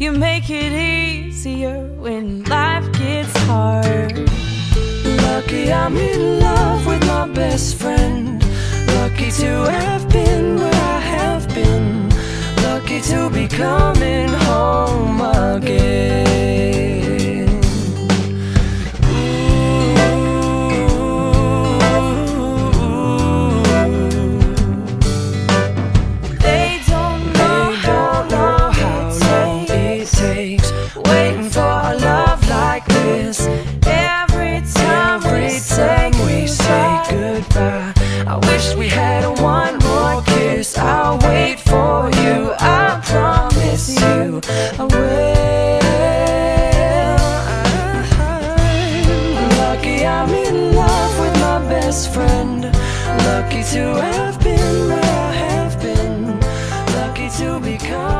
You make it easier when life gets hard. Lucky I'm in love with my best friend. Lucky to have been where I have been. Lucky to be waiting for a love like this. Every time, Every time we, we say goodbye, I wish we had one more kiss. I'll wait for you, I promise you, I will. Lucky I'm in love with my best friend. Lucky to have been where I have been. Lucky to become.